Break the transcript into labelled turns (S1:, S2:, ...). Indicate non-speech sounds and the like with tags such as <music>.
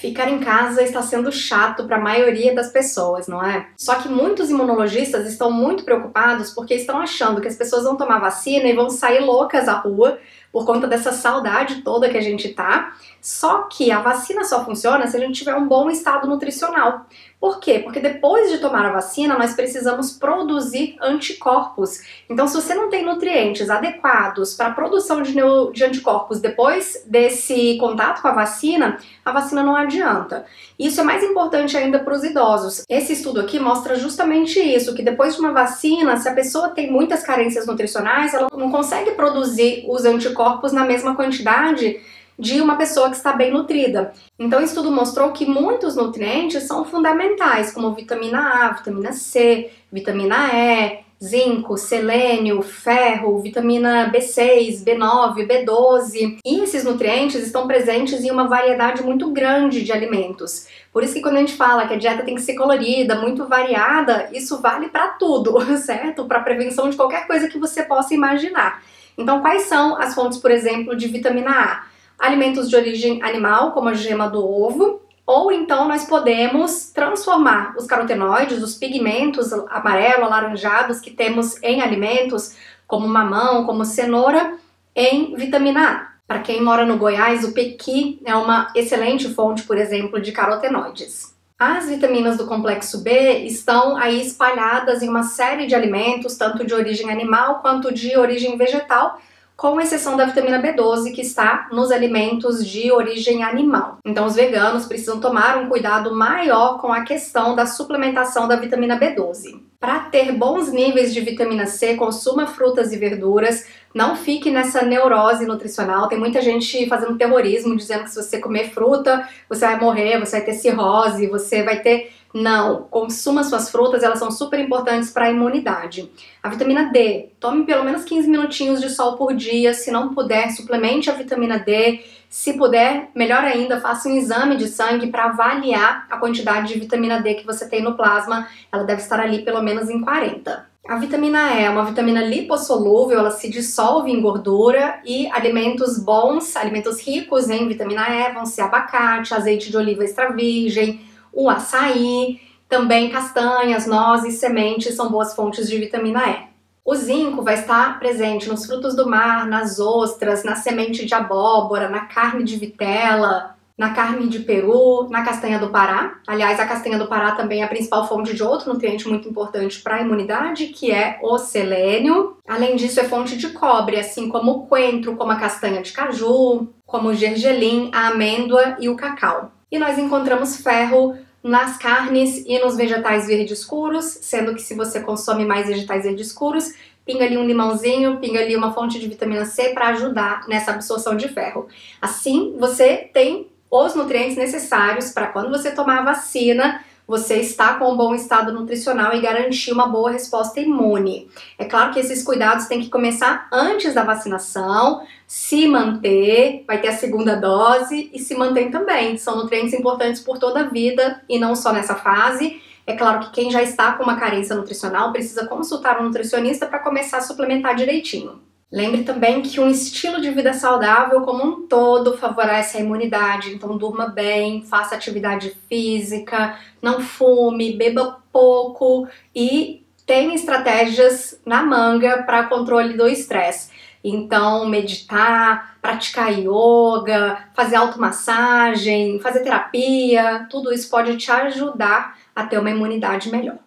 S1: Ficar em casa está sendo chato para a maioria das pessoas, não é? Só que muitos imunologistas estão muito preocupados porque estão achando que as pessoas vão tomar vacina e vão sair loucas à rua por conta dessa saudade toda que a gente tá. Só que a vacina só funciona se a gente tiver um bom estado nutricional. Por quê? Porque depois de tomar a vacina, nós precisamos produzir anticorpos. Então, se você não tem nutrientes adequados para a produção de, de anticorpos depois desse contato com a vacina, a vacina não adianta. Isso é mais importante ainda para os idosos. Esse estudo aqui mostra justamente isso, que depois de uma vacina, se a pessoa tem muitas carências nutricionais, ela não consegue produzir os anticorpos na mesma quantidade de uma pessoa que está bem nutrida. Então, o estudo mostrou que muitos nutrientes são fundamentais, como vitamina A, vitamina C, vitamina E, zinco, selênio, ferro, vitamina B6, B9, B12. E esses nutrientes estão presentes em uma variedade muito grande de alimentos. Por isso que quando a gente fala que a dieta tem que ser colorida, muito variada, isso vale para tudo, <laughs> certo? Para prevenção de qualquer coisa que você possa imaginar. Então, quais são as fontes, por exemplo, de vitamina A? alimentos de origem animal, como a gema do ovo, ou então nós podemos transformar os carotenoides, os pigmentos amarelo, alaranjados que temos em alimentos, como mamão, como cenoura, em vitamina A. Para quem mora no Goiás, o pequi é uma excelente fonte, por exemplo, de carotenoides. As vitaminas do complexo B estão aí espalhadas em uma série de alimentos, tanto de origem animal quanto de origem vegetal, com exceção da vitamina B12 que está nos alimentos de origem animal. Então, os veganos precisam tomar um cuidado maior com a questão da suplementação da vitamina B12. Para ter bons níveis de vitamina C, consuma frutas e verduras. Não fique nessa neurose nutricional. Tem muita gente fazendo terrorismo, dizendo que se você comer fruta, você vai morrer, você vai ter cirrose, você vai ter não, consuma suas frutas, elas são super importantes para a imunidade. A vitamina D, tome pelo menos 15 minutinhos de sol por dia, se não puder, suplemente a vitamina D. Se puder, melhor ainda, faça um exame de sangue para avaliar a quantidade de vitamina D que você tem no plasma. Ela deve estar ali pelo menos em 40. A vitamina E é uma vitamina lipossolúvel, ela se dissolve em gordura e alimentos bons, alimentos ricos em vitamina E vão ser abacate, azeite de oliva extra virgem, o açaí, também castanhas, nozes, sementes são boas fontes de vitamina E. O zinco vai estar presente nos frutos do mar, nas ostras, na semente de abóbora, na carne de vitela, na carne de peru, na castanha do Pará. Aliás, a castanha do Pará também é a principal fonte de outro nutriente muito importante para a imunidade, que é o selênio. Além disso, é fonte de cobre, assim como o coentro, como a castanha de caju, como o gergelim, a amêndoa e o cacau e nós encontramos ferro nas carnes e nos vegetais verdes escuros, sendo que se você consome mais vegetais verdes escuros, pinga ali um limãozinho, pinga ali uma fonte de vitamina C para ajudar nessa absorção de ferro. Assim, você tem os nutrientes necessários para quando você tomar a vacina, você está com um bom estado nutricional e garantir uma boa resposta imune. É claro que esses cuidados têm que começar antes da vacinação, se manter, vai ter a segunda dose e se mantém também. São nutrientes importantes por toda a vida e não só nessa fase. É claro que quem já está com uma carência nutricional precisa consultar um nutricionista para começar a suplementar direitinho. Lembre também que um estilo de vida saudável como um todo favorece a imunidade, então durma bem, faça atividade física, não fume, beba pouco e tenha estratégias na manga para controle do estresse. Então, meditar, praticar yoga, fazer automassagem, fazer terapia, tudo isso pode te ajudar a ter uma imunidade melhor.